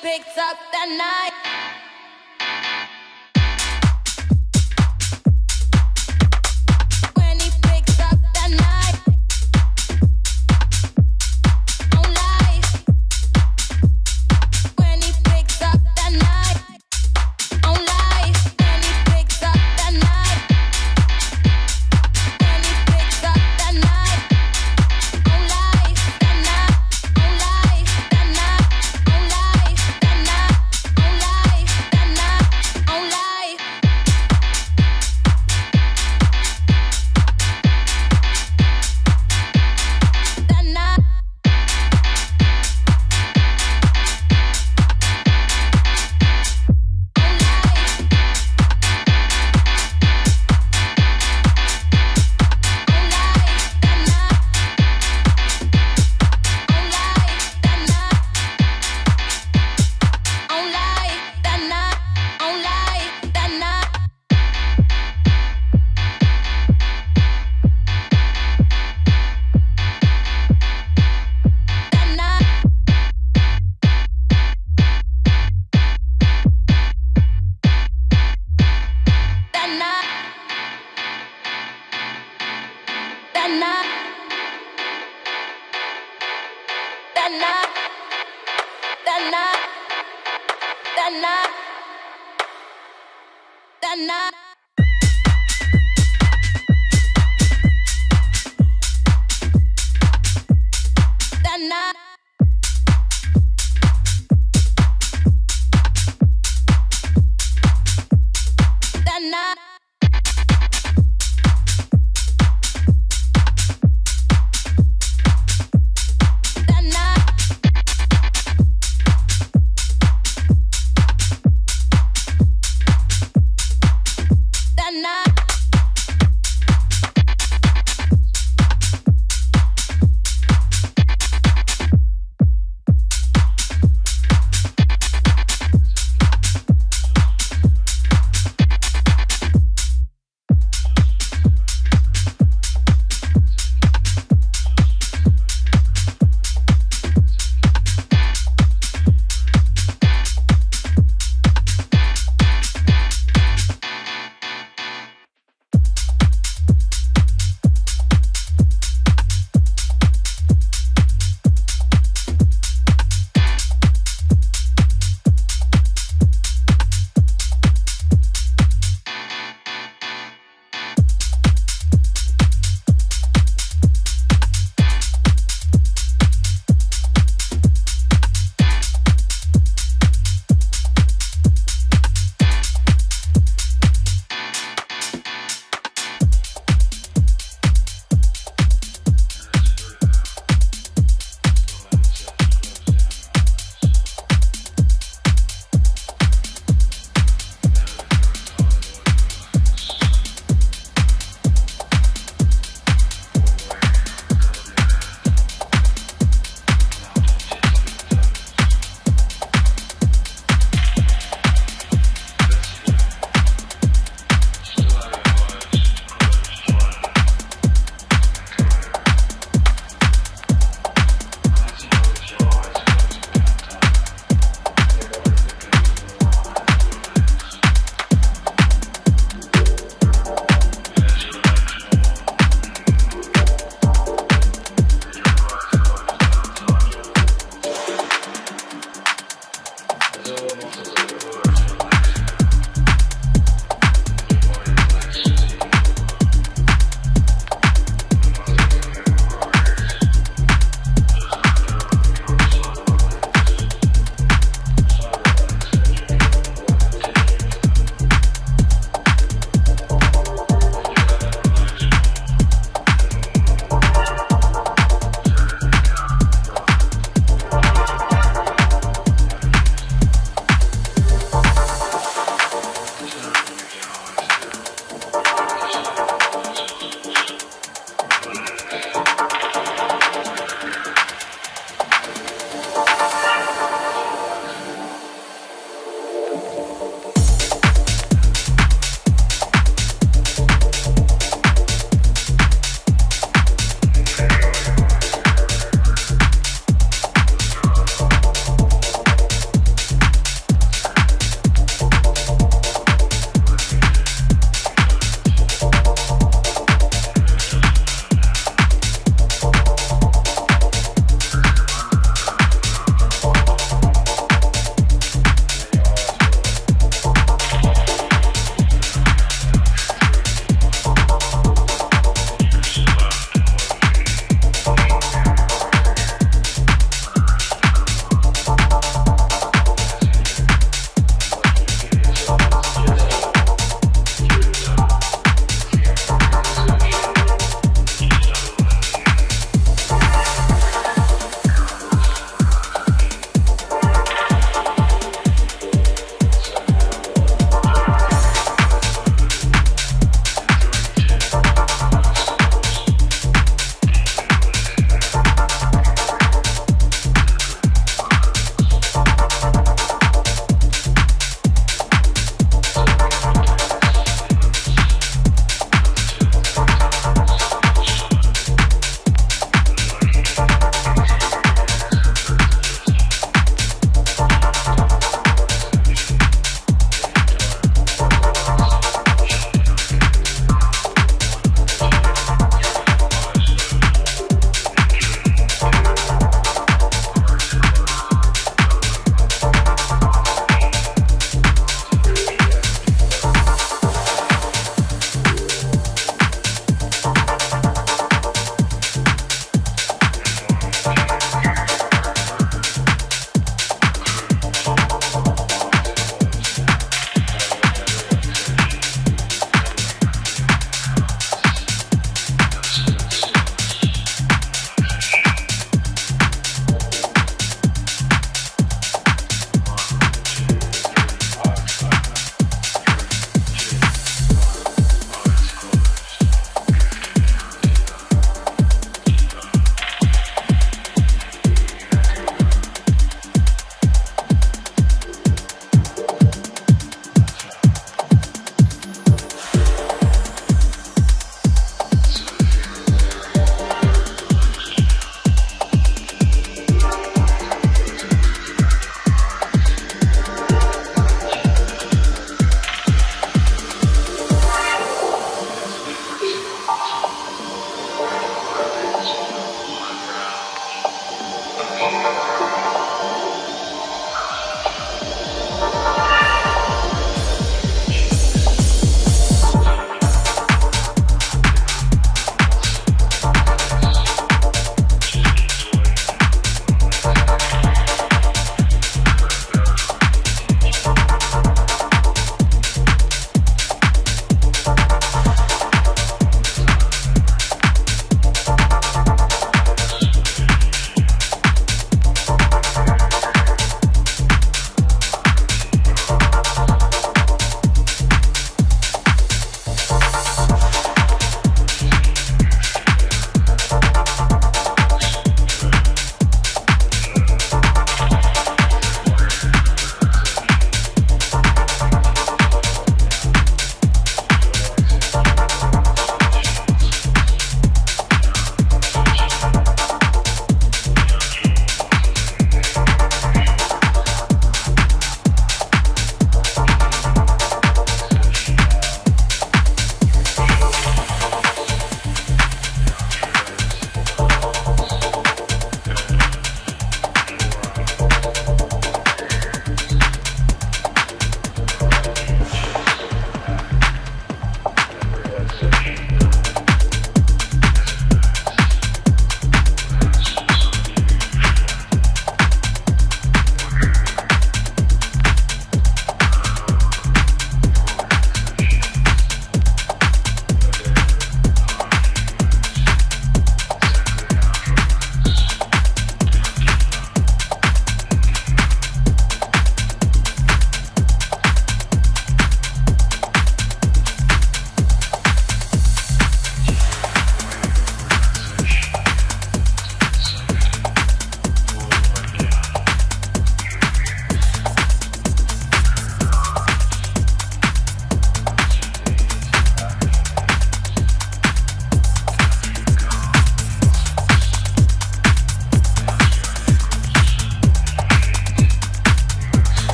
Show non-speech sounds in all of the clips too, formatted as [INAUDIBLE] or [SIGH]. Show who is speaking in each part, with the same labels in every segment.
Speaker 1: picked up
Speaker 2: that night.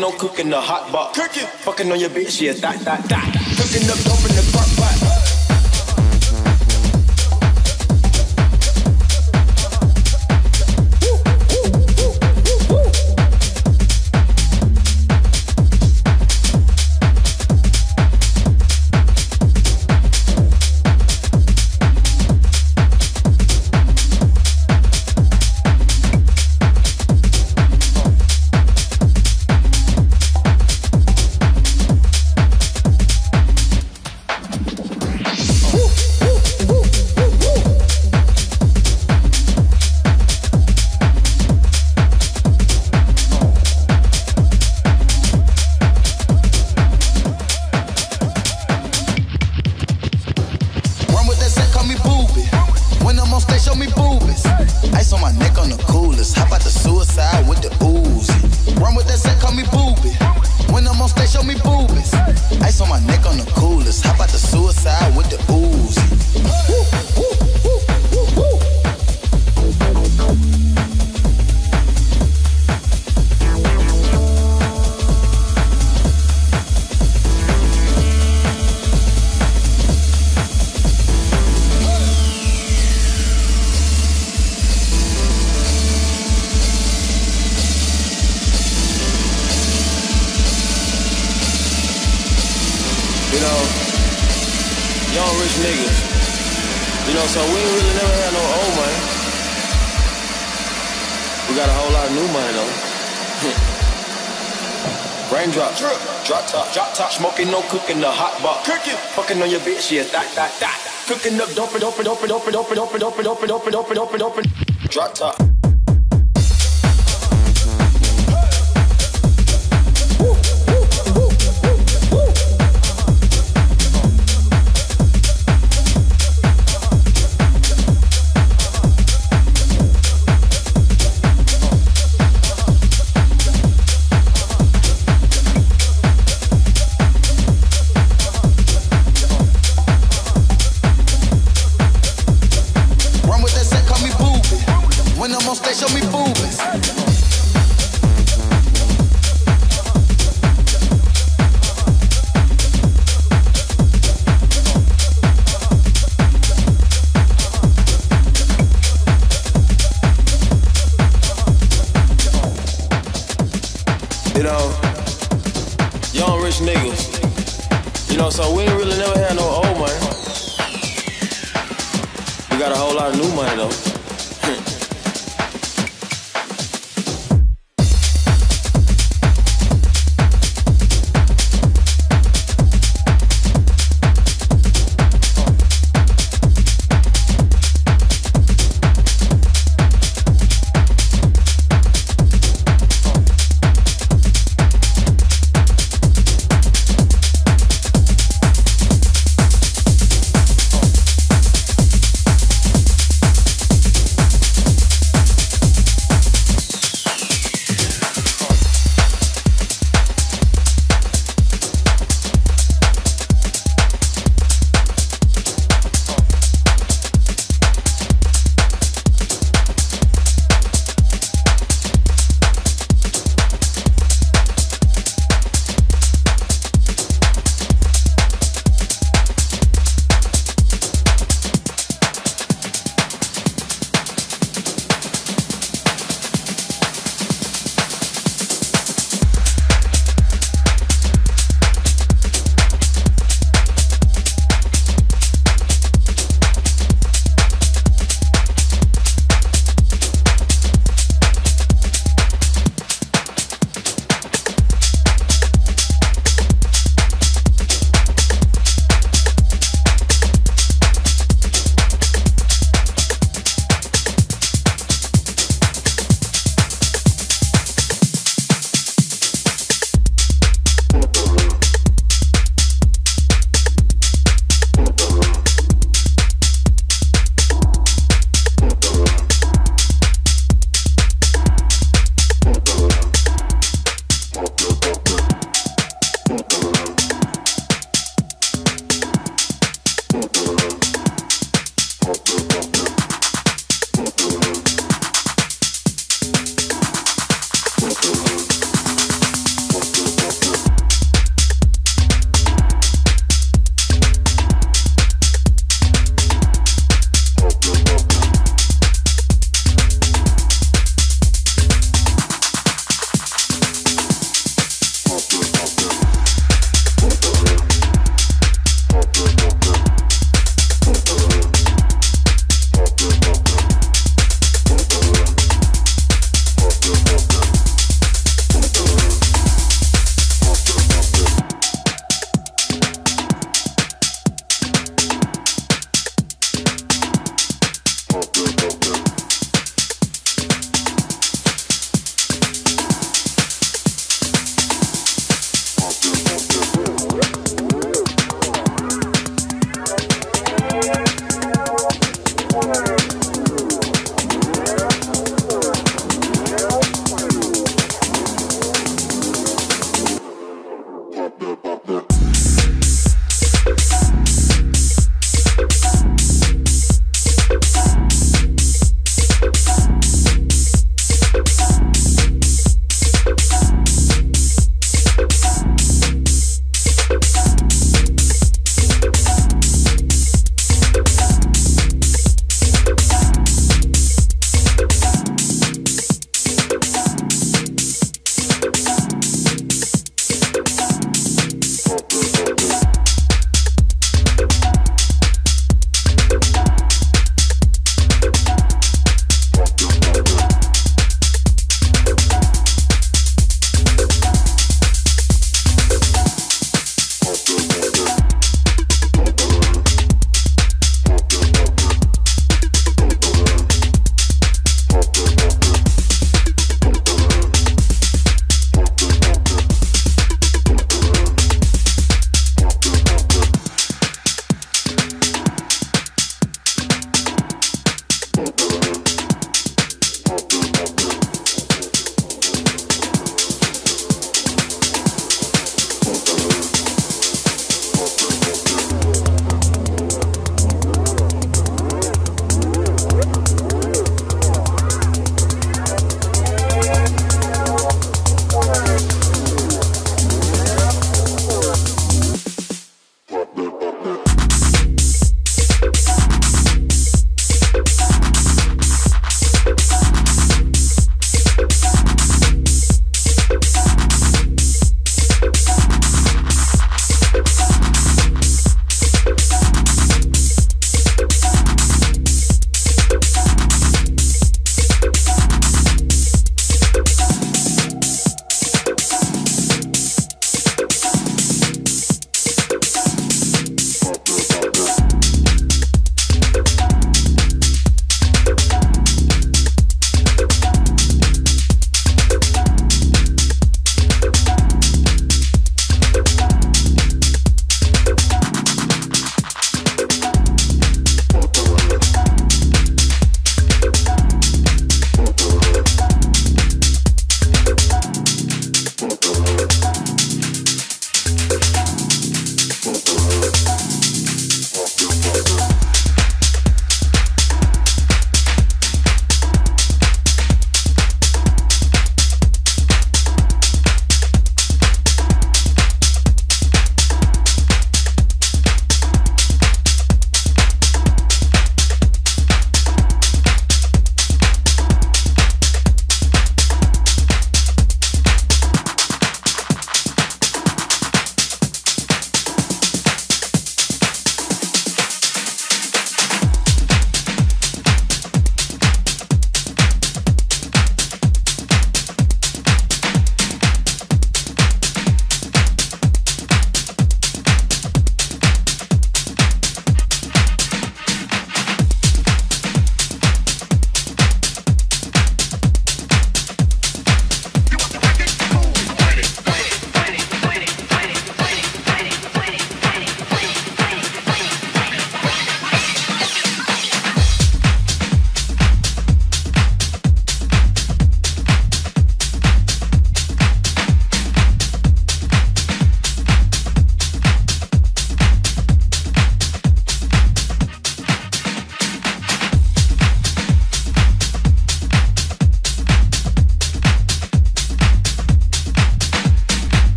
Speaker 2: no cooking the hot box. Cooking, fucking on your bitch, yeah, that, that, that. Cooking up dope
Speaker 3: in the car. open open open open open open open open open open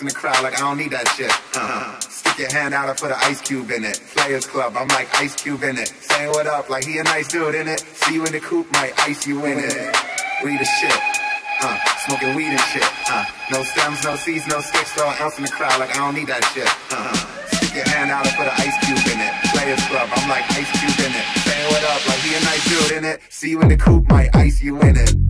Speaker 3: in the crowd like I don't need that shit. Uh, [LAUGHS] stick your hand out and put an ice cube in it. Players Club, I'm like ice cube in it. Saying what up, like he a nice dude in it. See you in the coop, might ice you in it. We the shit. Uh, smoking weed and shit. Uh, no stems, no seeds, no sticks, throw an ounce in the crowd like I don't need that shit. Uh-huh. [LAUGHS] stick your hand out and put an ice cube in it. Players Club, I'm like ice cube in it. Saying what up, like he a nice dude in it. See you in the coop, might ice you in it.